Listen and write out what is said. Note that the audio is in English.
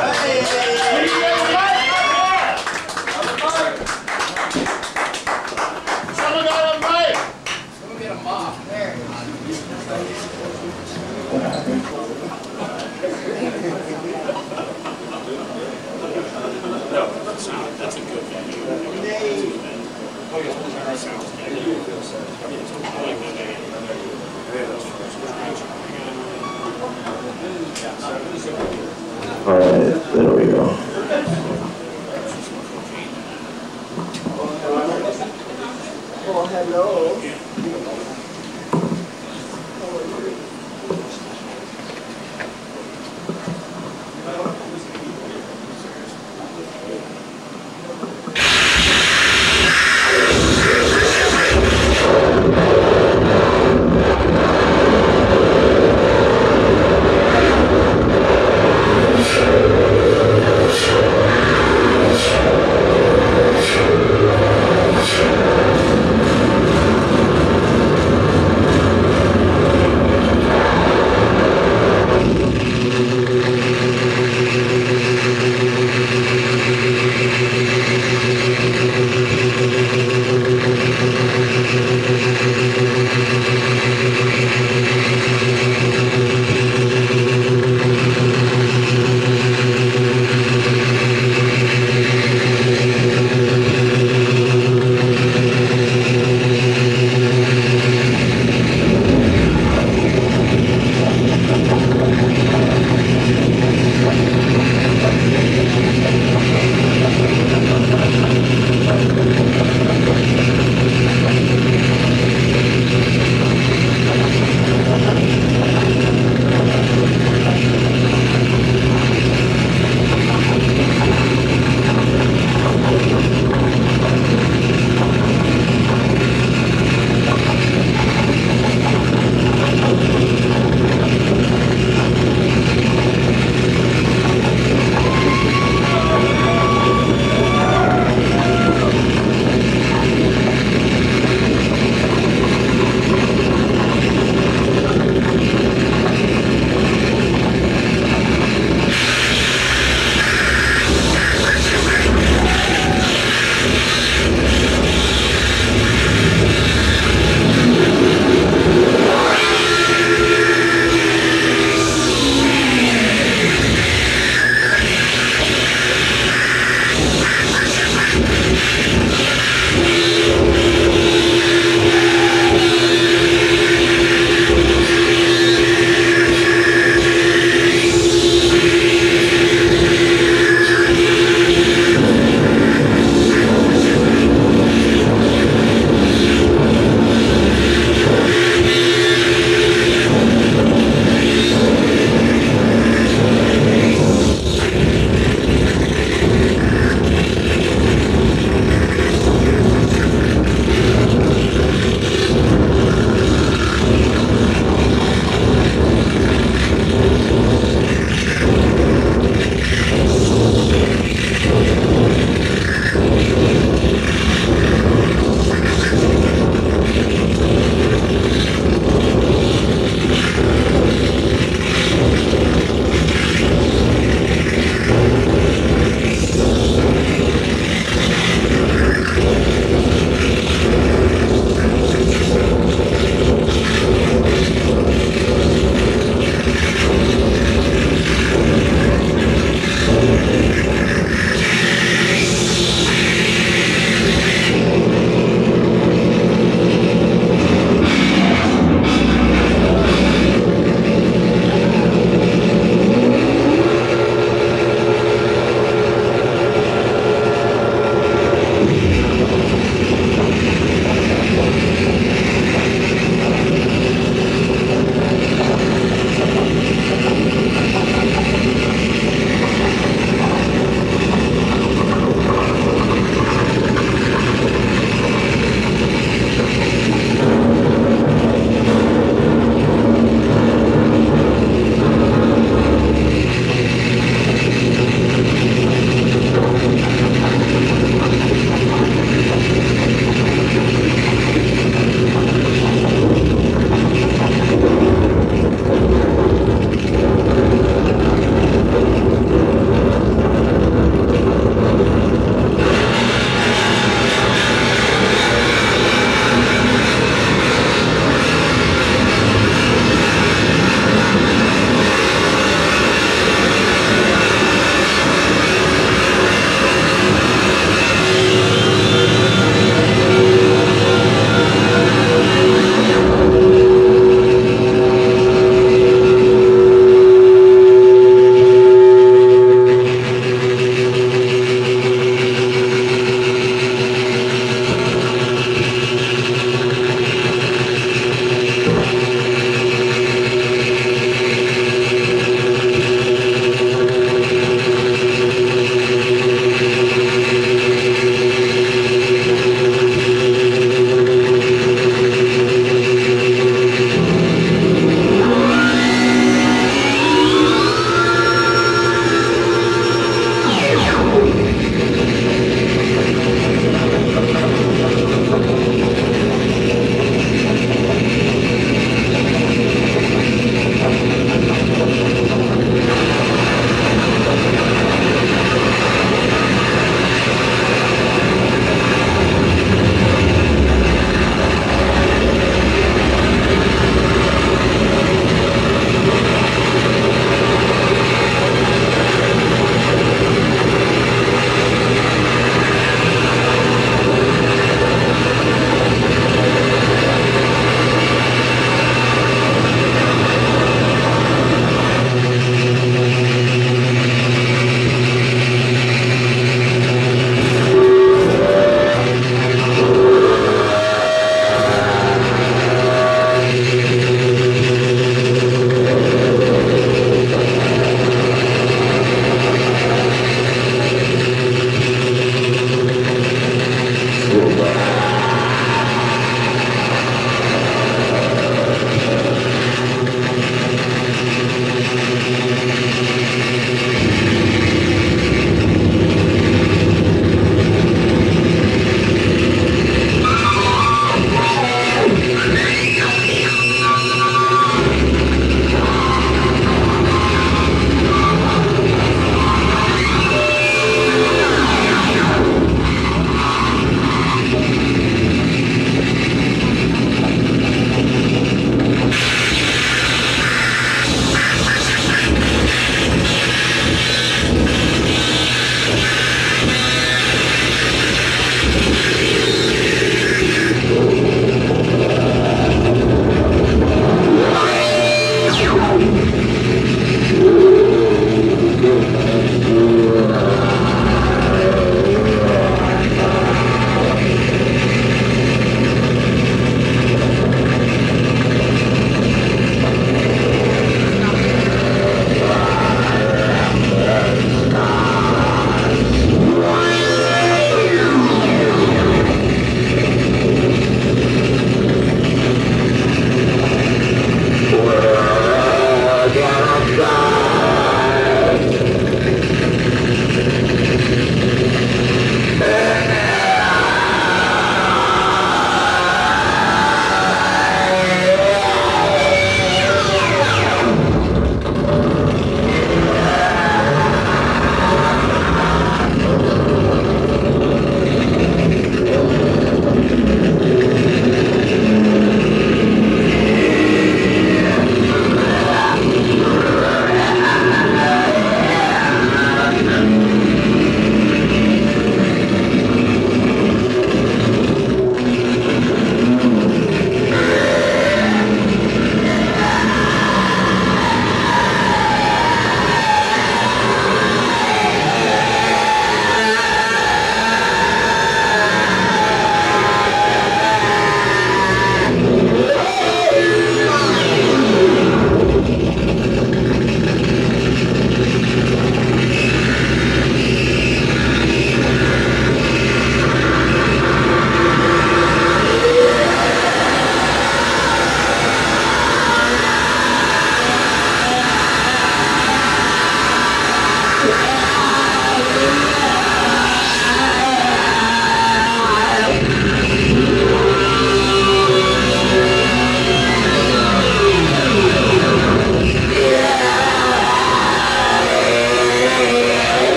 A mic! Alright, there we go. Well, hello.